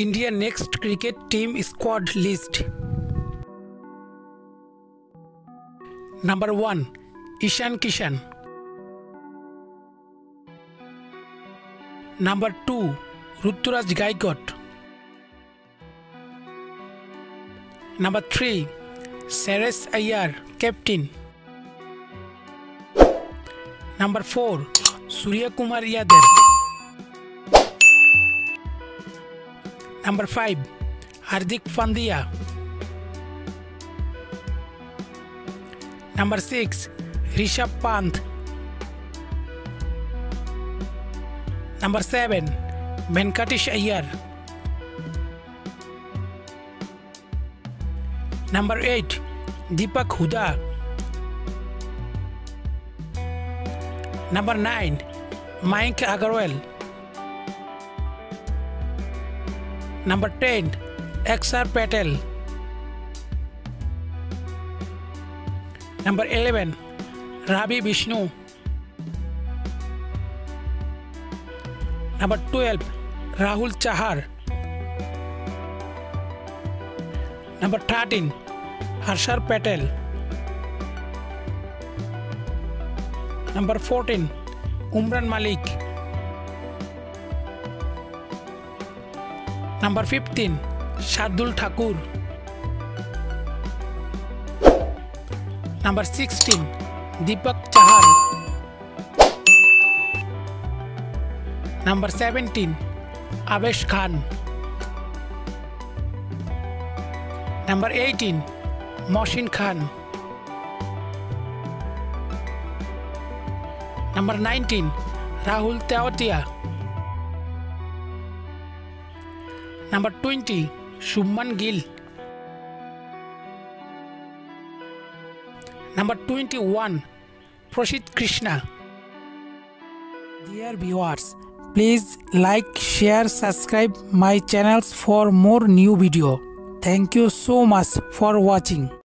India next cricket team squad list number one Ishan Kishan number two Ruturaj Gaikwad number three Shreyas Iyer captain number four Surya Kumar Yadav Number 5. Hardik Pandya. Number 6. Rishabh Pant. Number 7. Venkatesh Iyer. Number 8. Deepak Huda. Number 9. Mike Agarwal. Number 10. XR Patel. Number 11. Ravi Vishnu. Number 12. Rahul Chahar. Number 13. Harshar Patel. Number 14. Umran Malik. Number fifteen Shardul Thakur number sixteen Deepak Chahar number seventeen Avesh Khan number eighteen Mohsin Khan number nineteen Rahul Tewatia Number 20. Shubman Gill. Number 21. Prosit Krishna. Dear viewers, please like, share, subscribe my channels for more new video. Thank you so much for watching.